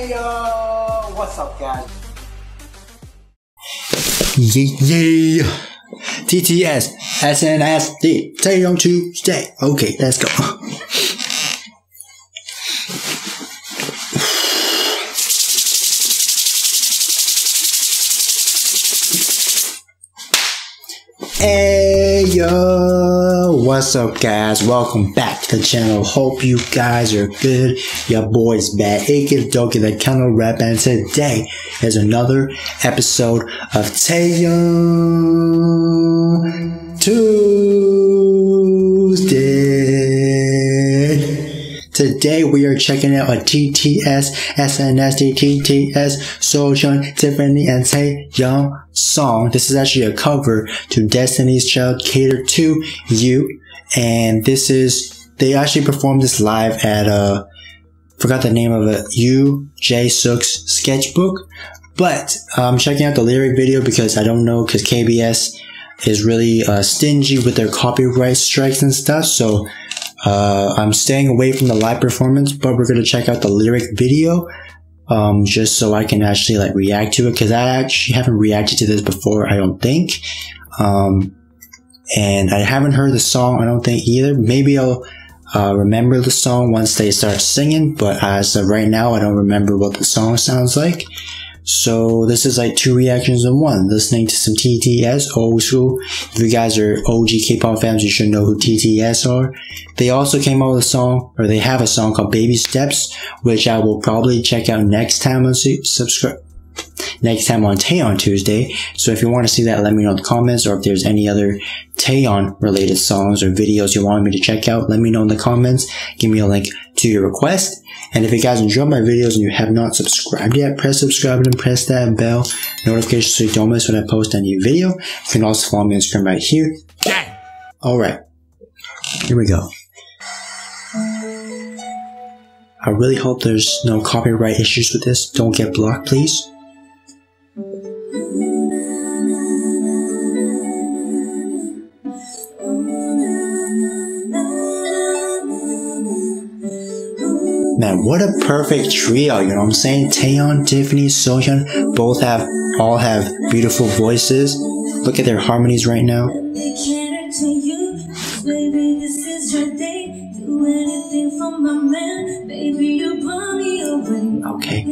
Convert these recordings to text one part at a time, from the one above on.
Hey yo, what's up, guys? Yeah, yeah. TTS SNSD. Day Tuesday. Okay, let's go. Hey yo, what's up guys? Welcome back to the channel. Hope you guys are good. Your boy's back. Aka Doki the Kennel Rap and today is another episode of Taeyeon Tuesday. Today we are checking out a TTS SNSD TTS Seohyun Tiffany and Taeyeon song. This is actually a cover to Destiny's Child Cater to You. And this is, they actually performed this live at, uh, forgot the name of it, U J Sook's sketchbook. But I'm checking out the lyric video because I don't know, because KBS is really uh, stingy with their copyright strikes and stuff. So uh, I'm staying away from the live performance, but we're gonna check out the lyric video, um, just so I can actually like react to it because I actually haven't reacted to this before. I don't think, um, and I haven't heard the song. I don't think either. Maybe I'll uh, remember the song once they start singing, but as of right now, I don't remember what the song sounds like. So this is like two reactions in one. Listening to some TTS, old school. If you guys are OG K-pop fans, you should know who TTS are. They also came out with a song, or they have a song called Baby Steps, which I will probably check out next time on su- subscribe. Next time on Taeyeon Tuesday. So if you want to see that, let me know in the comments, or if there's any other Taeyeon related songs or videos you want me to check out, let me know in the comments. Give me a link to your request. And if you guys enjoy my videos and you have not subscribed yet, press subscribe and press that bell notification so you don't miss when I post a new video. You can also follow me on Instagram right here. Alright, here we go. I really hope there's no copyright issues with this. Don't get blocked, please. Man, what a perfect trio, you know what I'm saying? Taeyeon, Tiffany, Seohyun, both have, all have beautiful voices. Look at their harmonies right now. Okay.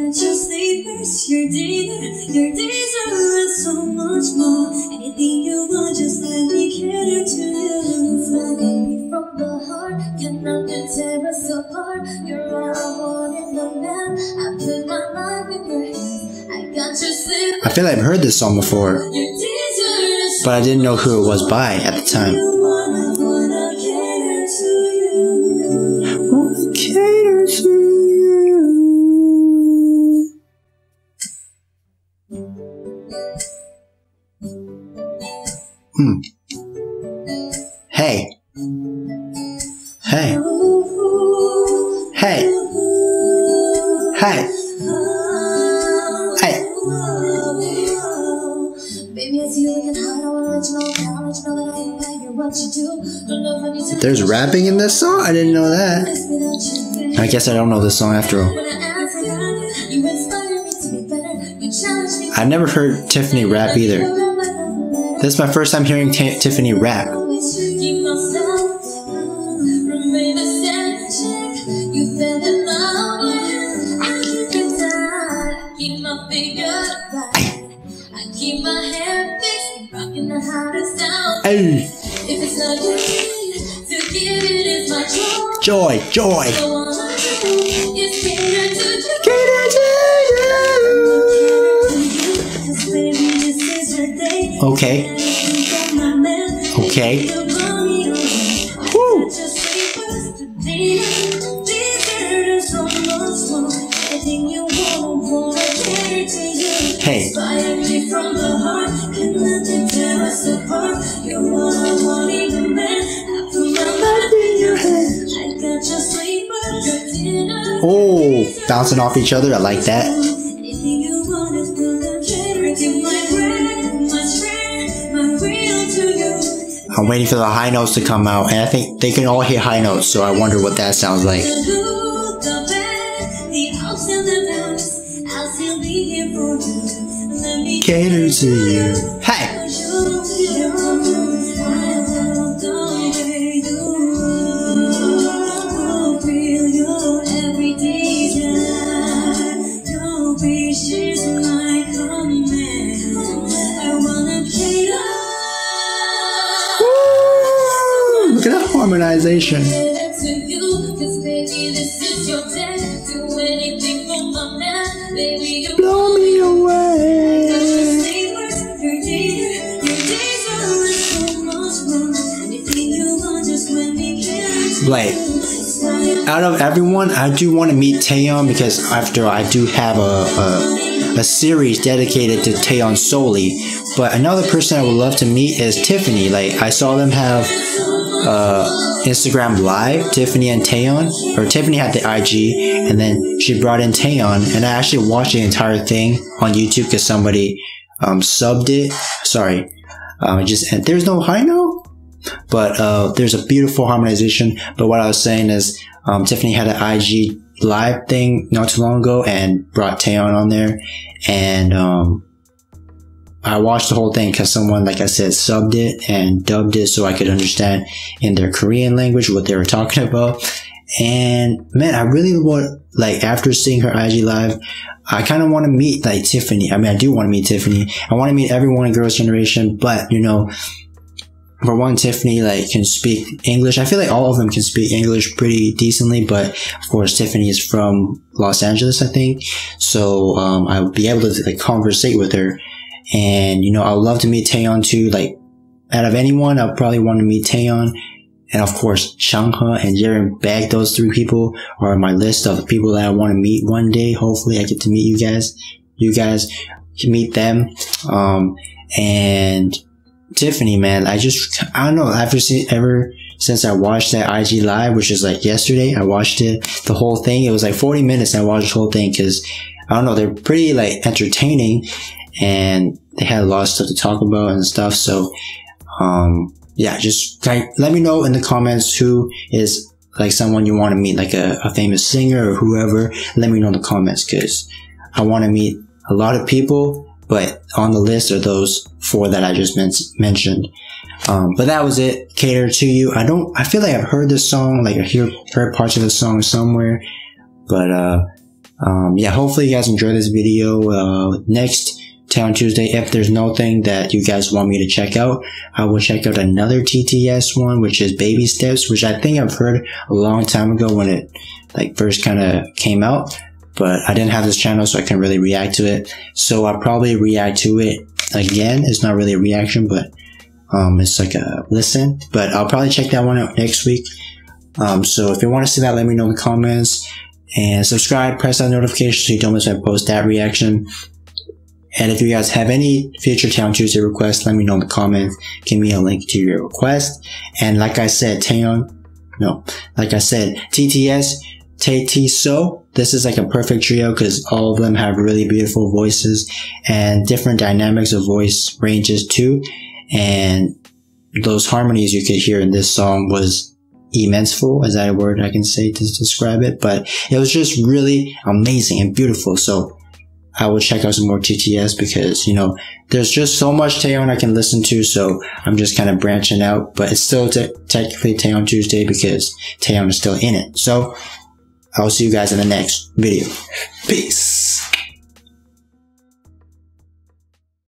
I feel like I've heard this song before, but I didn't know who it was by at the time. Hmm. Hey. Hey. Hey. Hey. There's rapping in this song? I didn't know that. I guess I don't know this song after all. I never heard Tiffany rap either. This is my first time hearing Ta Tiffany rap. Keep your joy. Okay, okay. Woo. Just Oh, bouncing off each other. I like that. I'm waiting for the high notes to come out, and I think they can all hit high notes, so I wonder what that sounds like. Cater to you. Hey! Harmonization. Blow me away. Blake. Out of everyone, I do want to meet Taeyeon because after I do have a, a a series dedicated to Taeyeon solely. But another person I would love to meet is Tiffany. Like I saw them have uh, Instagram live, Tiffany and Taeyeon, or Tiffany had the IG, and then she brought in Taeyeon, and I actually watched the entire thing on YouTube because somebody um, subbed it. Sorry, um, just and there's no high note, but uh, there's a beautiful harmonization. But what I was saying is, um, Tiffany had an IG live thing not too long ago and brought Taeyeon on there, and um, I watched the whole thing because someone, like I said, subbed it and dubbed it so I could understand in their Korean language what they were talking about. And man, I really want, like, after seeing her IG live, I kind of want to meet, like, Tiffany. I mean, I do want to meet Tiffany. I want to meet everyone in Girls' Generation, but, you know, for one, Tiffany, like, can speak English. I feel like all of them can speak English pretty decently, but of course, Tiffany is from Los Angeles, I think. So, um, I'll be able to, like, conversate with her. And, you know, I would love to meet Taeyeon too. Like, out of anyone, I'd probably want to meet Taeyeon. And of course, Chungha and Jaren Bag, those three people are on my list of people that I want to meet one day. Hopefully I get to meet you guys. You guys can meet them. Um, and Tiffany, man, I just, I don't know, ever, ever since I watched that IG live, which is like yesterday, I watched it, the whole thing. It was like 40 minutes. I watched the whole thing because I don't know, they're pretty like entertaining and they had a lot of stuff to talk about and stuff. So, um, yeah, just let me know in the comments who is like someone you want to meet, like a, a famous singer or whoever. Let me know in the comments because I want to meet a lot of people, but on the list are those four that I just men- mentioned. Um, but that was it. Cater to you. I don't, I feel like I've heard this song, like I hear, heard parts of the song somewhere, but, uh, um, yeah, hopefully you guys enjoy this video. Uh, next Town Tuesday, if there's nothing that you guys want me to check out, I will check out another TTS one, which is Baby Steps, which I think I've heard a long time ago when it like first kind of came out, but I didn't have this channel, so I couldn't really react to it. So I'll probably react to it again. It's not really a reaction, but um, it's like a listen, but I'll probably check that one out next week. Um, so if you want to see that, let me know in the comments and subscribe, press that notification so you don't miss my post that reaction. And if you guys have any future Town Tuesday requests, let me know in the comments. Give me a link to your request. And like I said, Taeyeon, no, like I said, TTS, Tay T So, this is like a perfect trio because all of them have really beautiful voices and different dynamics of voice ranges too. And those harmonies you could hear in this song was immenseful. Is that a word I can say to describe it? But it was just really amazing and beautiful. So I will check out some more TTS because, you know, there's just so much Taeyeon I can listen to. So I'm just kind of branching out, but it's still te- technically Taeyeon Tuesday because Taeyeon is still in it. So I'll see you guys in the next video. Peace.